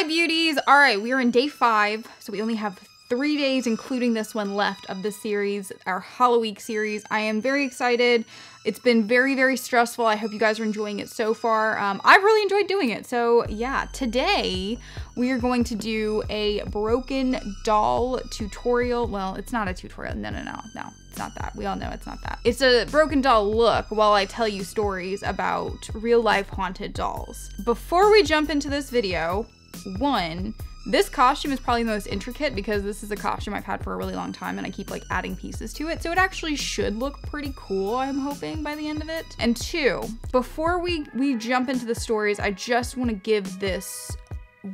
Hi, beauties. All right, we are in day five, so we only have three days, including this one left of the series, our Halloween series. I am very excited. It's been very, very stressful. I hope you guys are enjoying it so far. Um, I've really enjoyed doing it. So yeah, today we are going to do a broken doll tutorial. Well, it's not a tutorial. No, no, no, no. It's not that. We all know it's not that. It's a broken doll look while I tell you stories about real life haunted dolls. Before we jump into this video, one, this costume is probably the most intricate because this is a costume I've had for a really long time and I keep like adding pieces to it. So it actually should look pretty cool, I'm hoping, by the end of it. And two, before we, we jump into the stories, I just want to give this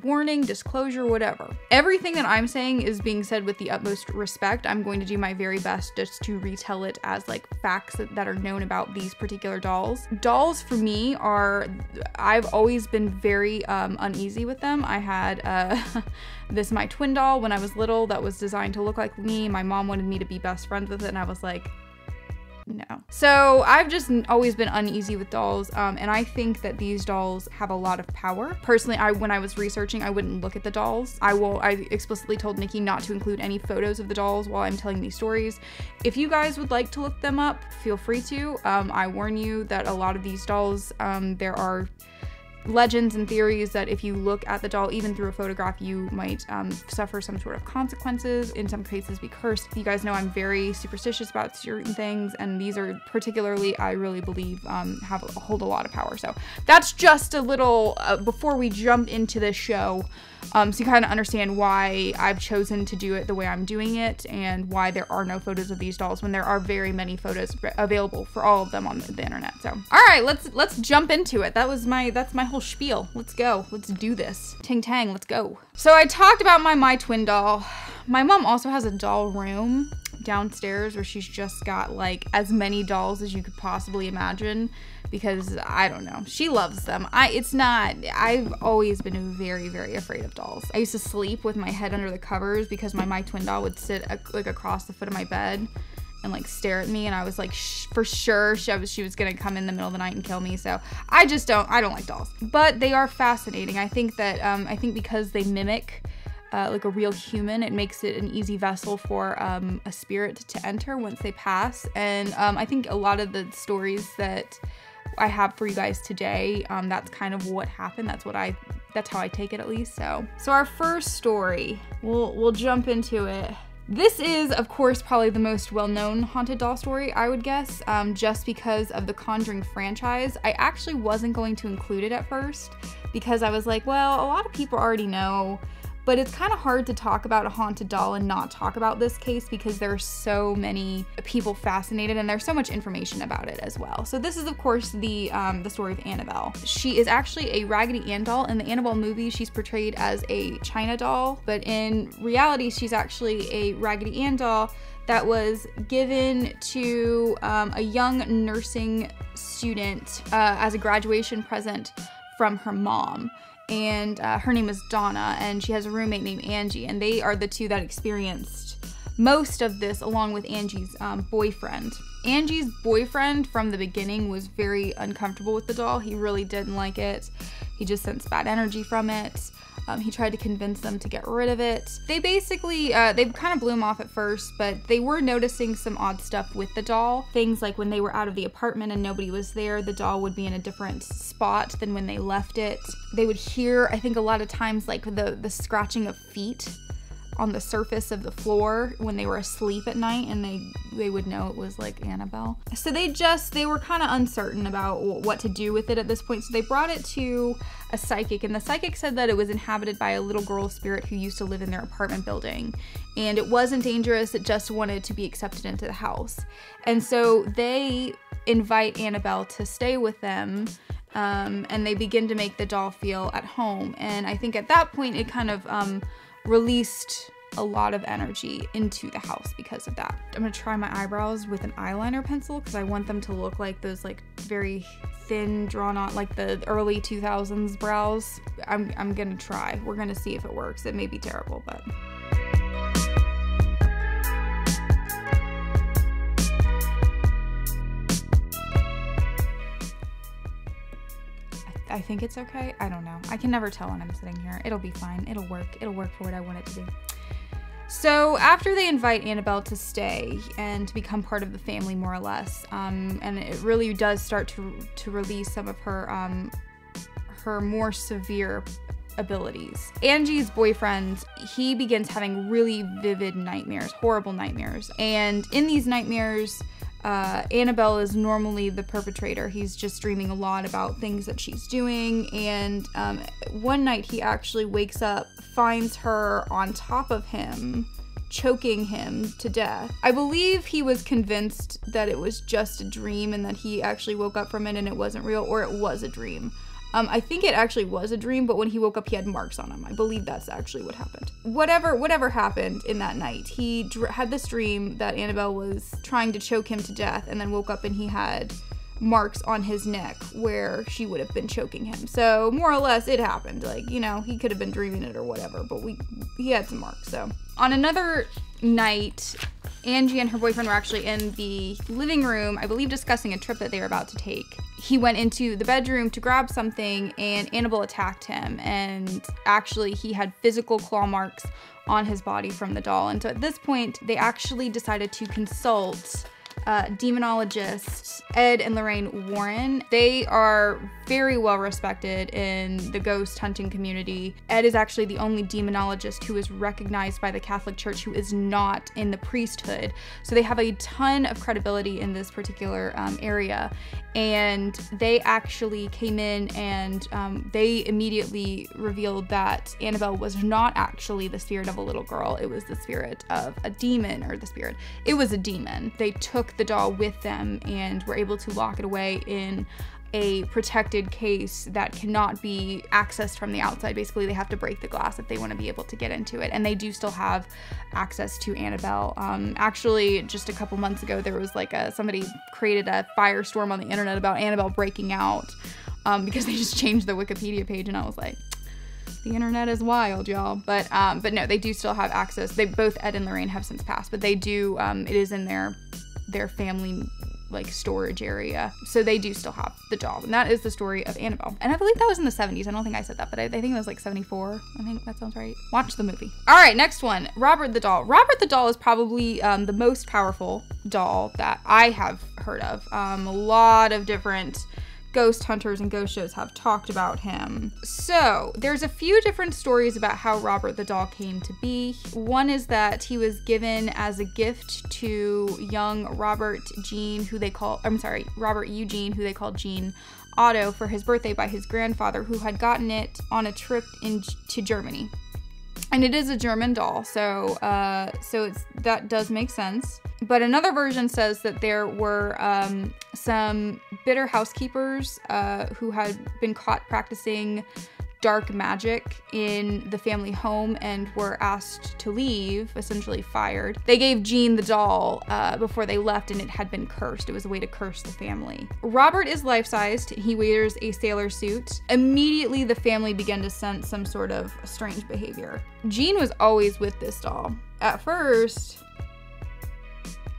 warning, disclosure, whatever. Everything that I'm saying is being said with the utmost respect. I'm going to do my very best just to retell it as like facts that, are known about these particular dolls. Dolls for me are, I've always been very um, uneasy with them. I had uh, this my twin doll when I was little that was designed to look like me. My mom wanted me to be best friends with it and I was like, no. So I've just always been uneasy with dolls, um, and I think that these dolls have a lot of power. Personally, I when I was researching, I wouldn't look at the dolls. I will. I explicitly told Nicky not to include any photos of the dolls while I'm telling these stories. If you guys would like to look them up, feel free to. Um, I warn you that a lot of these dolls, um, there are legends and theories that if you look at the doll, even through a photograph, you might um, suffer some sort of consequences, in some cases be cursed. You guys know I'm very superstitious about certain things, and these are particularly, I really believe, um, have hold a lot of power. So that's just a little, uh, before we jump into the show, um, so you kind of understand why I've chosen to do it the way I'm doing it and why there are no photos of these dolls when there are very many photos available for all of them on the internet. So, all right, let's let's jump into it. That was my that's my whole spiel. Let's go. Let's do this. Ting tang, let's go. So I talked about my my twin doll. My mom also has a doll room downstairs where she's just got like as many dolls as you could possibly imagine because I don't know. She loves them. I it's not I've always been very very afraid of dolls. I used to sleep with my head under the covers because my my twin doll would sit like across the foot of my bed and like stare at me and I was like for sure she was she was going to come in the middle of the night and kill me. So I just don't I don't like dolls. But they are fascinating. I think that um I think because they mimic uh, like a real human, it makes it an easy vessel for um, a spirit to enter once they pass. And um, I think a lot of the stories that I have for you guys today. Um, that's kind of what happened. That's what I, that's how I take it at least. So, so our first story, we'll, we'll jump into it. This is, of course, probably the most well-known haunted doll story, I would guess, um, just because of the Conjuring franchise. I actually wasn't going to include it at first because I was like, well, a lot of people already know but it's kind of hard to talk about a haunted doll and not talk about this case because there are so many people fascinated and there's so much information about it as well. So this is of course the um, the story of Annabelle. She is actually a Raggedy Ann doll. In the Annabelle movie, she's portrayed as a China doll, but in reality, she's actually a Raggedy Ann doll that was given to um, a young nursing student uh, as a graduation present from her mom and uh, her name is Donna, and she has a roommate named Angie, and they are the two that experienced most of this along with Angie's um, boyfriend. Angie's boyfriend from the beginning was very uncomfortable with the doll. He really didn't like it. He just sensed bad energy from it. Um, he tried to convince them to get rid of it. They basically, uh, they kind of blew him off at first, but they were noticing some odd stuff with the doll. Things like when they were out of the apartment and nobody was there, the doll would be in a different spot than when they left it. They would hear, I think a lot of times, like the, the scratching of feet on the surface of the floor when they were asleep at night and they they would know it was like Annabelle. So they just they were kind of uncertain about what to do with it at this point. So they brought it to a psychic and the psychic said that it was inhabited by a little girl spirit who used to live in their apartment building and it wasn't dangerous, it just wanted to be accepted into the house. And so they invite Annabelle to stay with them um, and they begin to make the doll feel at home. And I think at that point it kind of um, released a lot of energy into the house because of that. I'm gonna try my eyebrows with an eyeliner pencil because I want them to look like those like very thin drawn on like the early 2000s brows. I'm, I'm gonna try. We're gonna see if it works. It may be terrible, but. I think it's okay. I don't know. I can never tell when I'm sitting here. It'll be fine. It'll work. It'll work for what I want it to be. So after they invite Annabelle to stay and to become part of the family, more or less, um, and it really does start to to release some of her um, her more severe abilities. Angie's boyfriend, he begins having really vivid nightmares, horrible nightmares, and in these nightmares. Uh, Annabelle is normally the perpetrator. He's just dreaming a lot about things that she's doing. And um, one night he actually wakes up, finds her on top of him, choking him to death. I believe he was convinced that it was just a dream and that he actually woke up from it and it wasn't real, or it was a dream. Um, I think it actually was a dream, but when he woke up, he had marks on him. I believe that's actually what happened. Whatever, whatever happened in that night, he had this dream that Annabelle was trying to choke him to death, and then woke up and he had marks on his neck where she would have been choking him. So more or less, it happened. Like you know, he could have been dreaming it or whatever, but we he had some marks. So on another night, Angie and her boyfriend were actually in the living room, I believe, discussing a trip that they were about to take. He went into the bedroom to grab something, and Annabelle attacked him. And actually, he had physical claw marks on his body from the doll. And so at this point, they actually decided to consult uh, demonologists Ed and Lorraine Warren. They are very well respected in the ghost hunting community. Ed is actually the only demonologist who is recognized by the Catholic Church who is not in the priesthood. So they have a ton of credibility in this particular um, area. And they actually came in and um, they immediately revealed that Annabelle was not actually the spirit of a little girl, it was the spirit of a demon, or the spirit, it was a demon. They took the doll with them and were able to lock it away in a protected case that cannot be accessed from the outside. Basically, they have to break the glass if they want to be able to get into it. And they do still have access to Annabelle. Um, actually, just a couple months ago, there was like a somebody created a firestorm on the internet about Annabelle breaking out um, because they just changed the Wikipedia page, and I was like. The internet is wild, y'all. But um, but no, they do still have access. They both Ed and Lorraine have since passed, but they do. Um, it is in their their family like storage area. So they do still have the doll. And that is the story of Annabelle. And I believe that was in the 70s. I don't think I said that, but I, I think it was like 74. I think that sounds right. Watch the movie. All right, next one Robert the Doll. Robert the Doll is probably um, the most powerful doll that I have heard of. Um, a lot of different ghost hunters and ghost shows have talked about him. So, there's a few different stories about how Robert the Doll came to be. One is that he was given as a gift to young Robert Gene, who they call, I'm sorry, Robert Eugene, who they called Gene Otto, for his birthday by his grandfather, who had gotten it on a trip into Germany and it is a German doll, so uh, so that does make sense. But another version says that there were um, some bitter housekeepers uh, who had been caught practicing dark magic in the family home and were asked to leave, essentially fired. They gave Gene the doll uh, before they left and it had been cursed. It was a way to curse the family. Robert is life sized. He wears a sailor suit. Immediately, the family began to sense some sort of strange behavior. Gene was always with this doll. At first,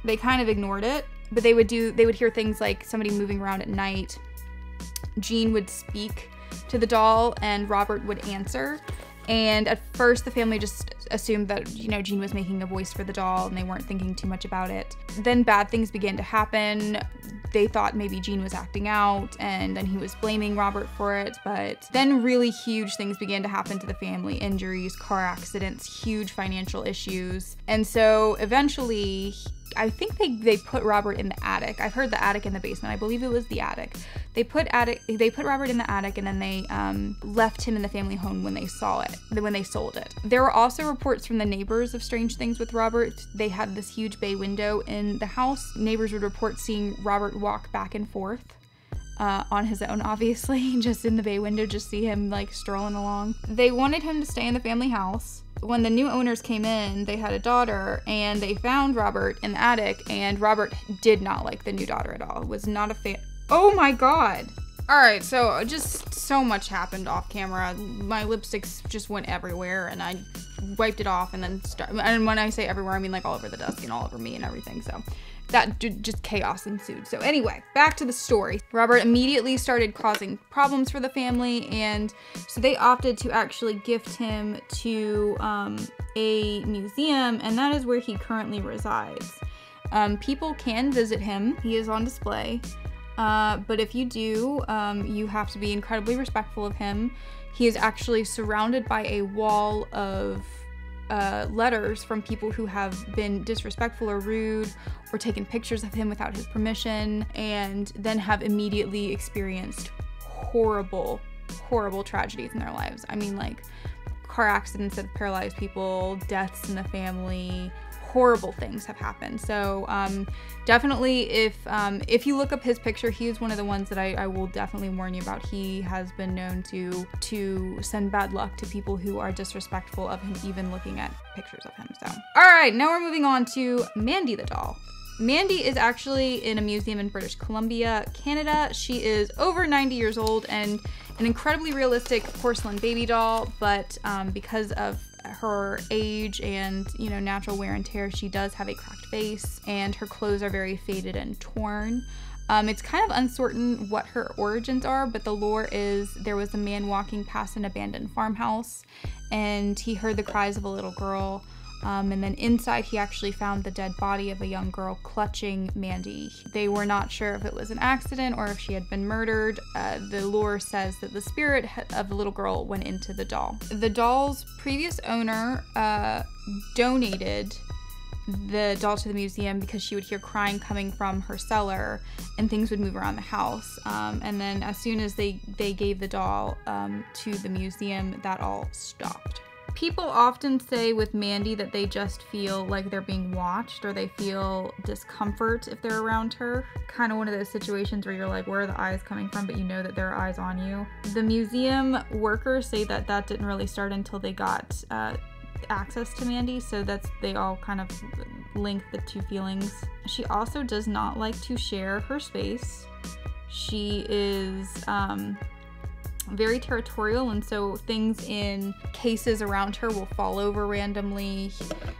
they kind of ignored it, but they would do, they would hear things like somebody moving around at night. Gene would speak to the doll and Robert would answer. And at first, the family just assumed that, you know, Gene was making a voice for the doll and they weren't thinking too much about it. Then bad things began to happen. They thought maybe Gene was acting out and then he was blaming Robert for it. But then really huge things began to happen to the family injuries, car accidents, huge financial issues. And so eventually, I think they, they put Robert in the attic. I've heard the attic in the basement. I believe it was the attic. They put attic they put Robert in the attic and then they um, left him in the family home when they saw it, when they sold it. There were also reports from the neighbors of strange things with Robert. They had this huge bay window in the house. Neighbors would report seeing Robert walk back and forth. Uh, on his own, obviously, just in the bay window, just see him like strolling along. They wanted him to stay in the family house when the new owners came in, they had a daughter and they found Robert in the attic, and Robert did not like the new daughter at all. Was not a fan. Oh my god! All right, so just so much happened off camera. My lipsticks just went everywhere, and I wiped it off, and then start, and when I say everywhere, I mean like all over the desk and all over me and everything. So that just chaos ensued. So anyway, back to the story. Robert immediately started causing problems for the family, and so they opted to actually gift him to um, a museum, and that is where he currently resides. Um, people can visit him. He is on display. Uh, but if you do, um, you have to be incredibly respectful of him. He is actually surrounded by a wall of uh, letters from people who have been disrespectful or rude or taken pictures of him without his permission and then have immediately experienced horrible, horrible tragedies in their lives. I mean, like car accidents that have paralyzed people, deaths in the family, horrible things have happened. So um, definitely, if um, if you look up his picture, he is one of the ones that I, I, will definitely warn you about. He has been known to to send bad luck to people who are disrespectful of him, even looking at pictures of him. So all right, now we're moving on to Mandy the doll. Mandy is actually in a museum in British Columbia, Canada. She is over 90 years old and an incredibly realistic porcelain baby doll, but um, because of her age and you know natural wear and tear she does have a cracked face and her clothes are very faded and torn um, it's kind of uncertain what her origins are, but the lore is there was a man walking past an abandoned farmhouse and he heard the cries of a little girl. Um, and then inside, he actually found the dead body of a young girl clutching Mandy. They were not sure if it was an accident or if she had been murdered. Uh, the lore says that the spirit of the little girl went into the doll. The doll's previous owner uh, donated the doll to the museum because she would hear crying coming from her cellar and things would move around the house. Um, and then as soon as they, they gave the doll um, to the museum, that all stopped people often say with Mandy that they just feel like they're being watched or they feel discomfort if they're around her. Kind of one of those situations where you're like, where are the eyes coming from? But you know that there are eyes on you. The museum workers say that that didn't really start until they got uh, access to Mandy, so that's they all kind of link the two feelings. She also does not like to share her space. She is um, very territorial and so things in cases around her will fall over randomly.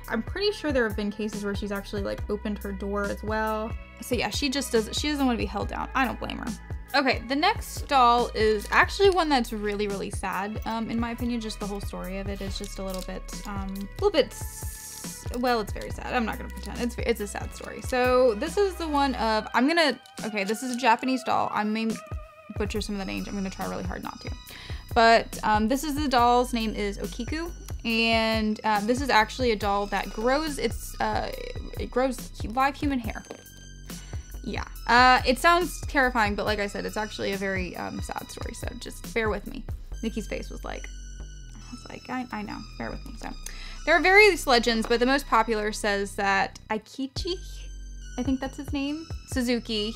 I'm pretty sure there have been cases where she's actually like opened her door as well. So yeah, she just does she doesn't want to be held down. I don't blame her. Okay, the next doll is actually one that's really, really sad, um, in my opinion. Just the whole story of it is just a little bit, um, a little bit, well, it's very sad. I'm not gonna pretend. It's it's a sad story. So this is the one of, I'm gonna, okay, this is a Japanese doll. I may butcher some of the names. I'm gonna try really hard not to. But um, this is the doll's name is Okiku, and um, this is actually a doll that grows its uh, it grows live human hair. Yeah, uh, it sounds terrifying, but like I said, it's actually a very um, sad story. So just bear with me. Nicky's face was like, I was like, I, I know, bear with me. So there are various legends, but the most popular says that Eikichi, I think that's his name, Suzuki,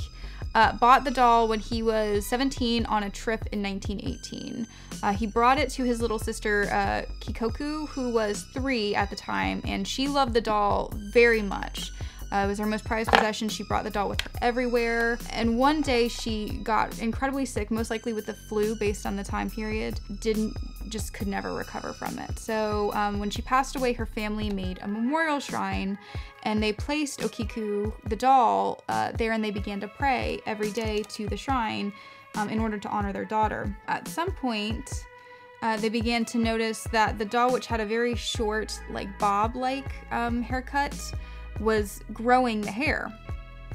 uh, bought the doll when he was 17 on a trip in 1918. Uh, he brought it to his little sister uh, Kikoku, who was three at the time, and she loved the doll very much. Uh, it was her most prized possession. She brought the doll with her everywhere. And one day she got incredibly sick, most likely with the flu based on the time period. Didn't, just could never recover from it. So um, when she passed away, her family made a memorial shrine and they placed Okiku, the doll, uh, there and they began to pray every day to the shrine um, in order to honor their daughter. At some point, uh, they began to notice that the doll, which had a very short, like bob like um, haircut, was growing the hair.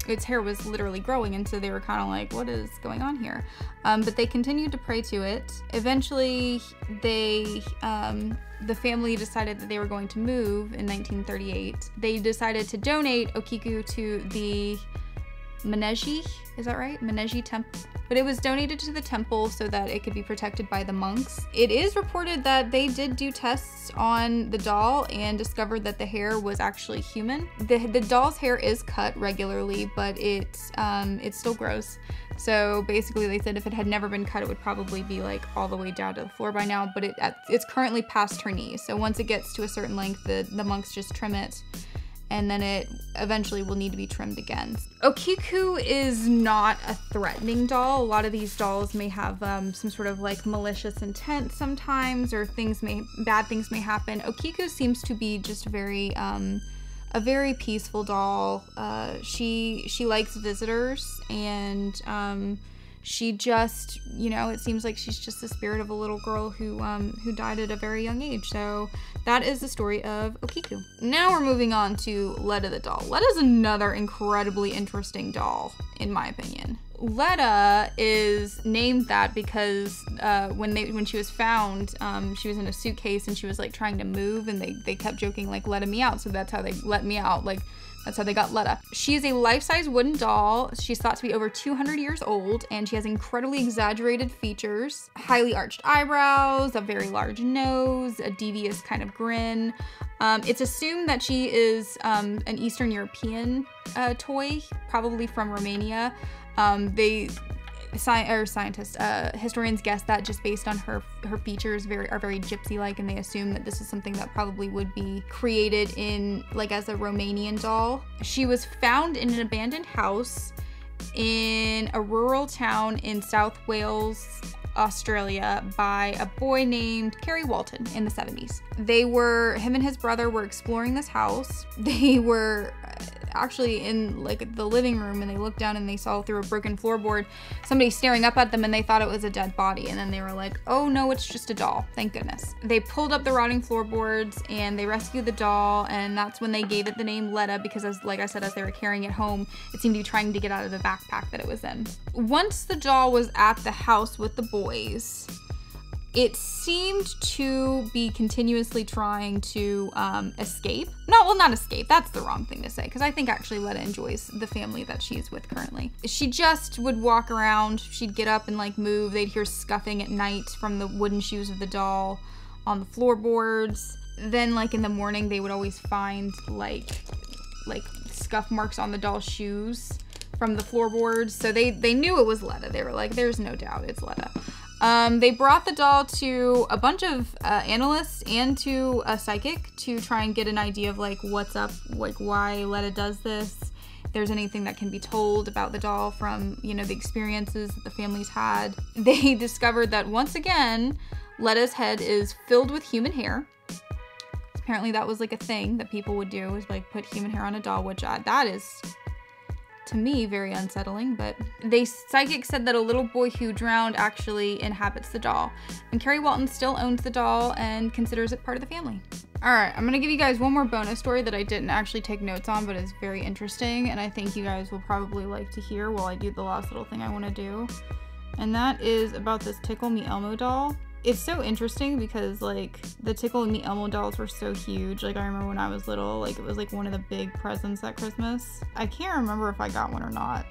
Its hair was literally growing, and so they were kind of like, what is going on here? Um, but they continued to pray to it. Eventually, they, um, the family decided that they were going to move in 1938. They decided to donate Okiku to the Meneji, is that right? Meneji Temple but it was donated to the temple so that it could be protected by the monks. It is reported that they did do tests on the doll and discovered that the hair was actually human. The, the doll's hair is cut regularly, but it, um, it still grows. So basically they said if it had never been cut, it would probably be like all the way down to the floor by now, but it, it's currently past her knees. So once it gets to a certain length, the, the monks just trim it and then it eventually will need to be trimmed again. Okiku is not a threatening doll. A lot of these dolls may have um, some sort of like malicious intent sometimes, or things may bad things may happen. Okiku seems to be just very um, a very peaceful doll. Uh, she she likes visitors and um, she just you know it seems like she's just the spirit of a little girl who um, who died at a very young age. So that is the story of Okiku. Now we're moving on to Letta the doll. Letta is another incredibly interesting doll in my opinion. Letta is named that because uh, when they when she was found, um, she was in a suitcase and she was like trying to move, and they they kept joking like "Letta me out," so that's how they let me out. Like that's how they got Letta. She is a life-size wooden doll. She's thought to be over 200 years old, and she has incredibly exaggerated features, highly arched eyebrows, a very large nose, a devious kind of grin. Um, it's assumed that she is um, an Eastern European uh, toy, probably from Romania. Um, they sci- or scientists, uh, historians guess that just based on her her features very are very gypsy-like, and they assume that this is something that probably would be created in like as a Romanian doll. She was found in an abandoned house in a rural town in South Wales, Australia by a boy named Kerry Walton in the 70s. They were, him and his brother were exploring this house. They were actually in like the living room and they looked down and they saw through a broken floorboard somebody staring up at them and they thought it was a dead body. And then they were like oh no it's just a doll. Thank goodness. They pulled up the rotting floorboards and they rescued the doll and that's when they gave it the name Letta because as like I said as they were carrying it home it seemed to be trying to get out of the backpack that it was in. Once the doll was at the house with the boys it seemed to be continuously trying to um, escape. No, well, not escape. That's the wrong thing to say because I think actually Letta enjoys the family that she's with currently. She just would walk around. She'd get up and like move. They'd hear scuffing at night from the wooden shoes of the doll on the floorboards. Then, like in the morning, they would always find like like scuff marks on the doll's shoes from the floorboards. So they they knew it was Letta. They were like, "There's no doubt it's Letta." Um, they brought the doll to a bunch of uh, analysts and to a psychic to try and get an idea of like what's up, like why Letta does this. There's anything that can be told about the doll from you know the experiences that the families had. They discovered that once again, Letta's head is filled with human hair. Apparently, that was like a thing that people would do is like put human hair on a doll, which uh, that is to me very unsettling, but they psychic said that a little boy who drowned actually inhabits the doll. And Kerry Walton still owns the doll and considers it part of the family. Alright, I'm gonna give you guys one more bonus story that I didn't actually take notes on, but is very interesting, and I think you guys will probably like to hear while I do the last little thing I want to do. And that is about this Tickle Me Elmo doll it's so interesting because like the Tickle Me Elmo dolls were so huge. Like I remember when I was little, like it was like one of the big presents at Christmas. I can't remember if I got one or not.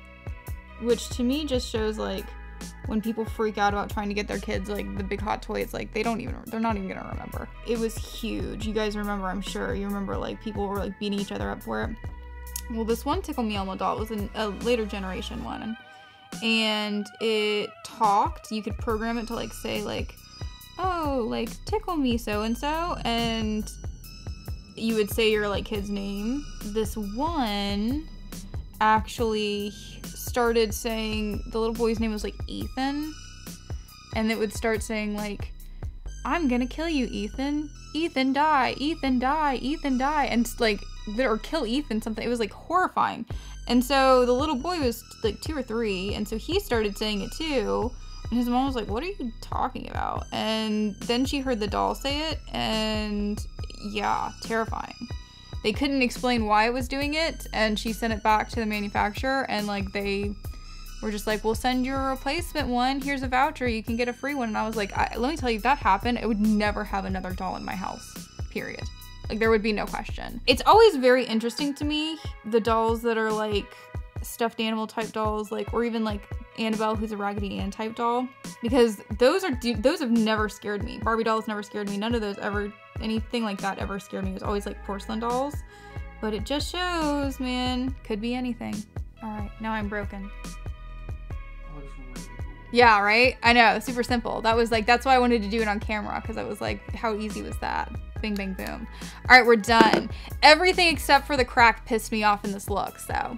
Which to me just shows like when people freak out about trying to get their kids like the big hot toys, like they don't even they're not even gonna remember. It was huge. You guys remember, I'm sure. You remember like people were like beating each other up for it. Well, this one Tickle Me Elmo doll was an, a later generation one. And it talked. You could program it to like say like oh, like tickle me so and so, and you would say your like kid's name. This one actually started saying the little boy's name was like Ethan, and it would start saying like, "I'm gonna kill you, Ethan. Ethan die. Ethan die. Ethan die," and like or kill Ethan something. It was like horrifying. And so the little boy was like two or three, and so he started saying it too. And his mom was like, What are you talking about? And then she heard the doll say it, and yeah, terrifying. They couldn't explain why it was doing it, and she sent it back to the manufacturer, and like they were just like, We'll send you a replacement one. Here's a voucher. You can get a free one. And I was like, I, Let me tell you, if that happened, I would never have another doll in my house, period. Like, there would be no question. It's always very interesting to me, the dolls that are like stuffed animal type dolls, like, or even like Annabelle, who's a Raggedy Ann type doll, because those are those have never scared me. Barbie dolls never scared me. None of those ever anything like that ever scared me. It was always like porcelain dolls. But it just shows, man, could be anything. All right, now I'm broken. Yeah, right? I know, super simple. That was like, that's why I wanted to do it on camera because I was like, how easy was that? Bing, bang, boom. All right, we're done. Everything except for the crack pissed me off in this look, so.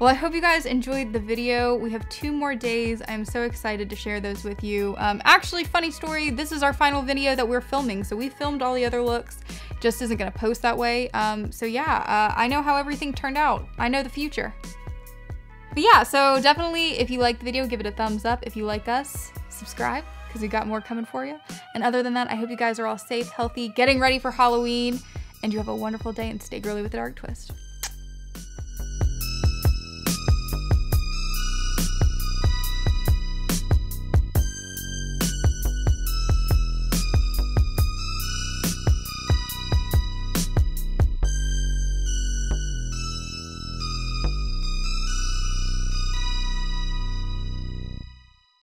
Well, I hope you guys enjoyed the video. We have two more days. I'm so excited to share those with you. Um, actually, funny story, this is our final video that we're filming. So we filmed all the other looks, just isn't gonna post that way. Um, so yeah, uh, I know how everything turned out. I know the future. But yeah, so definitely if you liked the video, give it a thumbs up. If you like us, subscribe because we got more coming for you. And other than that, I hope you guys are all safe, healthy, getting ready for Halloween, and you have a wonderful day and stay girly with the dark twist.